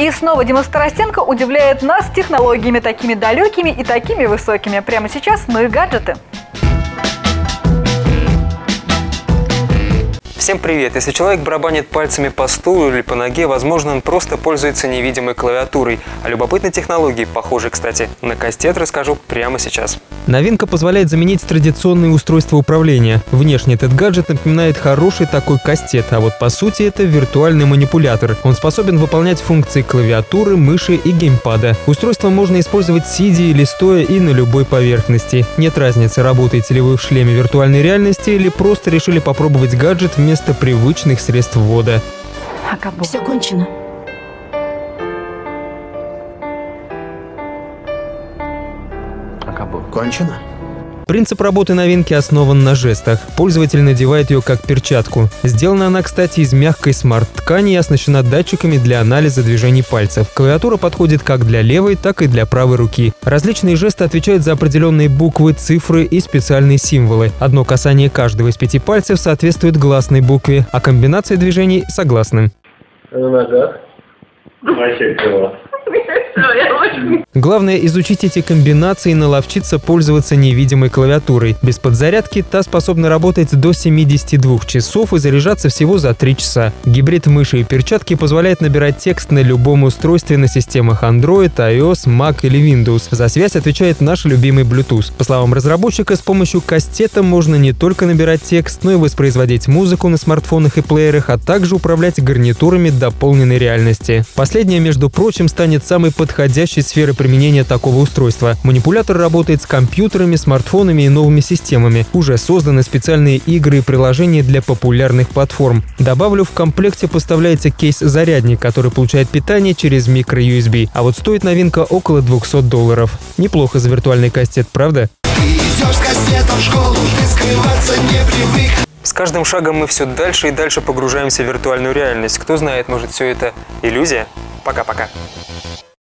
И снова Дима Старостенко удивляет нас технологиями такими далекими и такими высокими. Прямо сейчас мы гаджеты. Всем привет! Если человек барабанит пальцами по стулу или по ноге, возможно, он просто пользуется невидимой клавиатурой. О любопытной технологии, похожей, кстати, на кастет, расскажу прямо сейчас. Новинка позволяет заменить традиционные устройства управления. Внешне этот гаджет напоминает хороший такой кастет, а вот по сути это виртуальный манипулятор. Он способен выполнять функции клавиатуры, мыши и геймпада. Устройство можно использовать сидя или стоя и на любой поверхности. Нет разницы, работаете ли вы в шлеме виртуальной реальности или просто решили попробовать гаджет вместо вместо привычных средств ввода. Все кончено. Кончено? Принцип работы новинки основан на жестах. Пользователь надевает ее как перчатку. Сделана она, кстати, из мягкой смарт-ткани и оснащена датчиками для анализа движений пальцев. Клавиатура подходит как для левой, так и для правой руки. Различные жесты отвечают за определенные буквы, цифры и специальные символы. Одно касание каждого из пяти пальцев соответствует гласной букве, а комбинация движений – согласным. Назад. Вообще Главное изучить эти комбинации и наловчиться пользоваться невидимой клавиатурой. Без подзарядки та способна работать до 72 часов и заряжаться всего за 3 часа. Гибрид мыши и перчатки позволяет набирать текст на любом устройстве на системах Android, iOS, Mac или Windows. За связь отвечает наш любимый Bluetooth. По словам разработчика, с помощью кастета можно не только набирать текст, но и воспроизводить музыку на смартфонах и плеерах, а также управлять гарнитурами дополненной реальности. Последнее, между прочим, станет самой подходящей сферы применения такого устройства. Манипулятор работает с компьютерами, смартфонами и новыми системами. Уже созданы специальные игры и приложения для популярных платформ. Добавлю, в комплекте поставляется кейс-зарядник, который получает питание через микро-USB. А вот стоит новинка около 200 долларов. Неплохо за виртуальный кастет, правда? С каждым шагом мы все дальше и дальше погружаемся в виртуальную реальность. Кто знает, может все это иллюзия? Пока-пока.